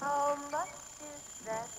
How much is that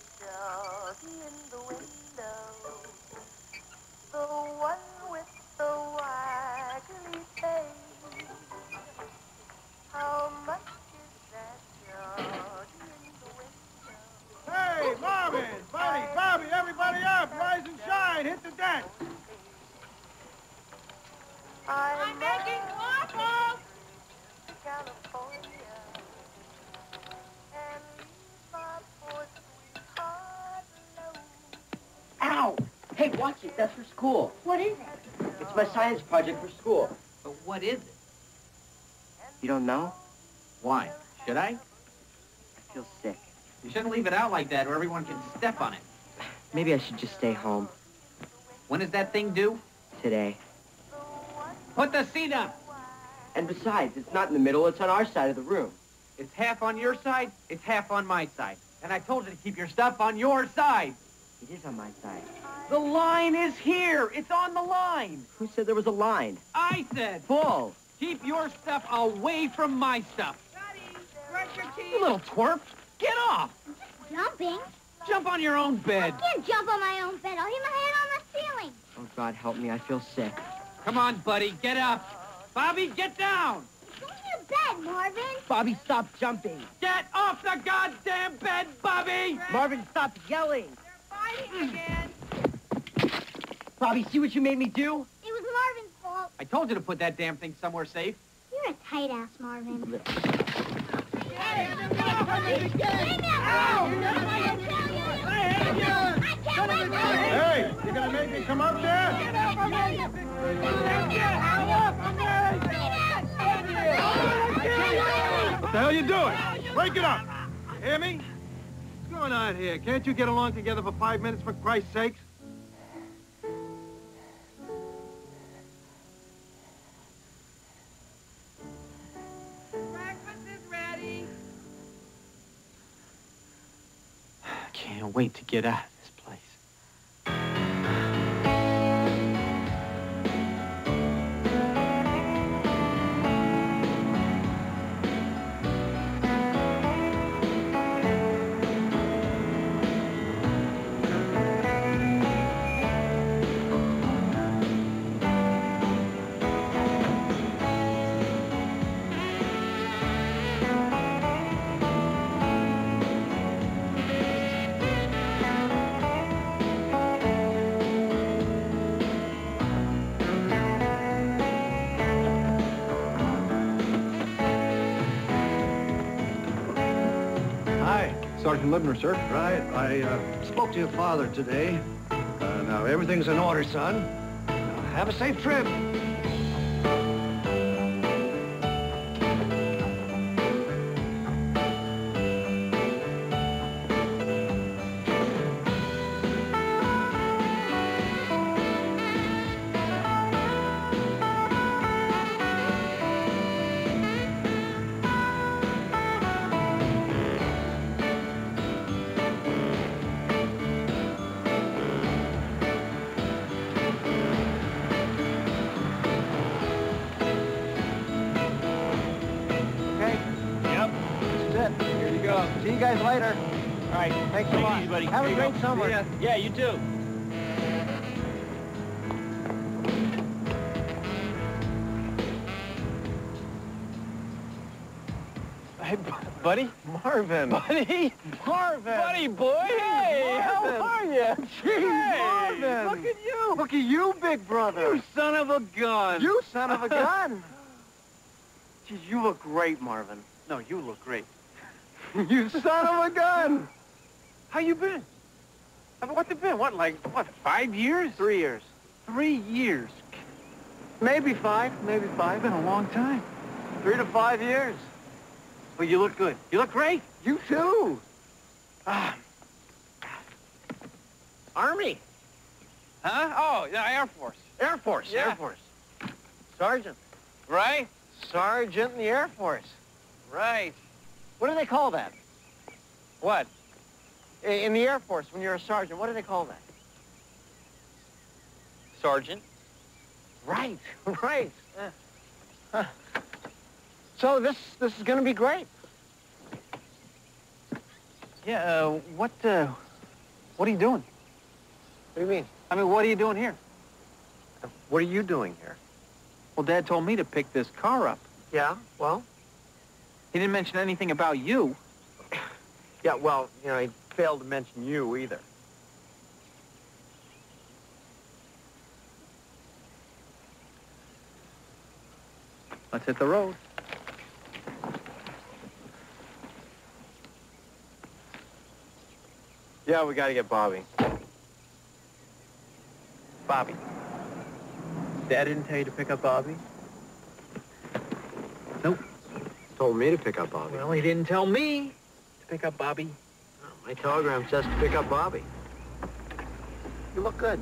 Hey, watch it. That's for school. What is it? It's my science project for school. But what is it? You don't know? Why? Should I? I feel sick. You shouldn't leave it out like that or everyone can step on it. Maybe I should just stay home When is that thing due? today. Put the seat up. And besides, it's not in the middle. It's on our side of the room. It's half on your side, it's half on my side. And I told you to keep your stuff on your side. It is on my side. The line is here. It's on the line. Who said there was a line? I said, Bull! keep your stuff away from my stuff. You little twerp. Get off. Jumping? Jump on your own bed. I can't jump on my own bed. I'll hit my head on the ceiling. Oh, God help me. I feel sick. Come on, buddy. Get up. Bobby, get down. Go in your bed, Marvin. Bobby, stop jumping. Get off the goddamn bed, Bobby. Marvin, stop yelling. They're fighting again. Bobby, see what you made me do? It was Marvin's fault. I told you to put that damn thing somewhere safe. You're a tight ass, Marvin. Hey, you're gonna make me come up there? What the hell you doing? Break it up! Hear me? What's going on here? Can't you get along together for five minutes, for Christ's sakes? Can't wait to get out Sergeant Libner, sir. Right. I uh, spoke to your father today. Uh, now, everything's in order, son. Now, have a safe trip. You go. See you guys later. All right. Thanks a lot. buddy. Have Here a great go. summer. Yeah, you too. Hey, buddy. Marvin. Buddy. Marvin. Buddy boy, hey, how are you? Gee, Hey, Marvin. look at you. Look at you, big brother. You son of a gun. You son of a gun. Gee, you look great, Marvin. No, you look great. you son of a gun. How you been? I mean, what's it been? What, like, what, five years? Three years. Three years. Maybe five. Maybe five. Been a long time. Three to five years. Well, you look good. You look great. You too. Ah. Army. Huh? Oh, yeah, Air Force. Air Force. Yeah. Air Force. Sergeant. Right? Sergeant in the Air Force. Right. What do they call that? What? In the Air Force, when you're a sergeant, what do they call that? Sergeant. Right, right. Uh, huh. So this this is going to be great. Yeah, uh, what, uh, what are you doing? What do you mean? I mean, what are you doing here? What are you doing here? Well, Dad told me to pick this car up. Yeah, well? He didn't mention anything about you. Yeah, well, you know, he failed to mention you either. Let's hit the road. Yeah, we gotta get Bobby. Bobby. Dad didn't tell you to pick up Bobby? Nope. Told me to pick up Bobby. Well, he didn't tell me to pick up Bobby. My telegram says to pick up Bobby. You look good.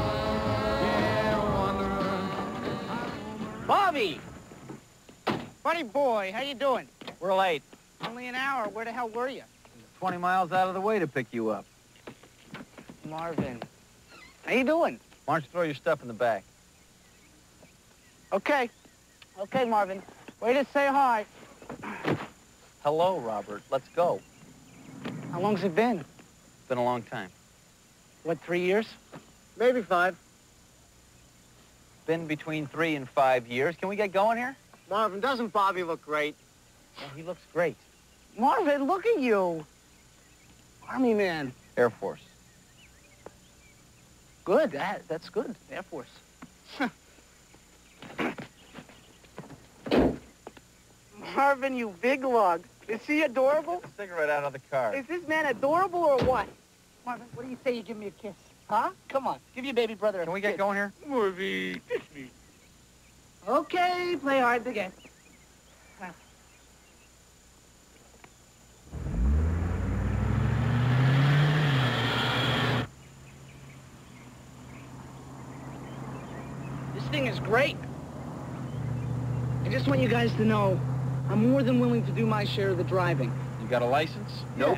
Buddy boy, how you doing? We're late. Only an hour. Where the hell were you? 20 miles out of the way to pick you up. Marvin. How you doing? Why don't you throw your stuff in the back? Okay. Okay, Marvin. Way to say hi. Hello, Robert. Let's go. How long's it been? It's been a long time. What, three years? Maybe five. Been between three and five years. Can we get going here? Marvin, doesn't Bobby look great? Yeah, he looks great. Marvin, look at you. Army man. Air Force. Good. That, that's good. Air Force. Marvin, you big lug. Is he adorable? Cigarette out of the car. Is this man adorable or what? Marvin, what do you say you give me a kiss? Huh? Come on. Give your baby brother a Can we get kiss. going here? Movie, Disney. Okay, play hard to get. This thing is great. I just want you guys to know I'm more than willing to do my share of the driving. You got a license? Nope.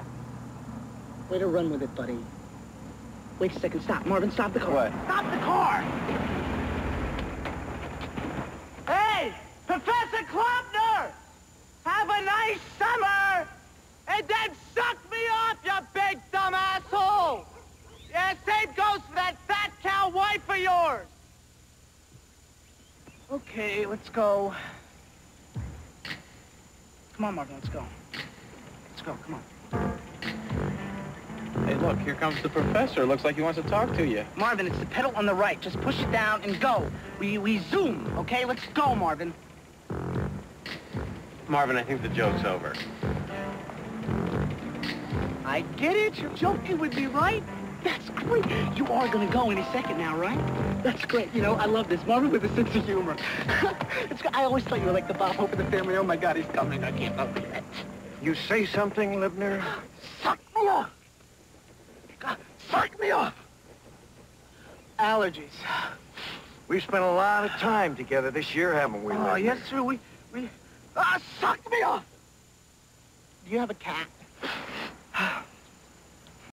Way to run with it, buddy. Wait a second. Stop. Marvin, stop the car. What? Stop the car! Hey! Professor Klopner! Have a nice summer! And then suck me off, you big dumb asshole! Yeah, same goes for that fat cow wife of yours! Okay, let's go. Come on, Marvin, let's go. Let's go, come on. Hey, look, here comes the professor. Looks like he wants to talk to you. Marvin, it's the pedal on the right. Just push it down and go. We, we zoom, okay? Let's go, Marvin. Marvin, I think the joke's over. I get it. You're joking with me, right? That's great. You are going to go any second now, right? That's great. You know, I love this. Marvin with a sense of humor. it's. I always thought you were like the Bob Hope of the family. Oh, my God, he's coming. I can't believe it. You say something, Libner? Suck me off. God, suck me off. Allergies. We've spent a lot of time together this year, haven't we, Oh, Libner? yes, sir. We, we, ah, suck me off. Do you have a cat?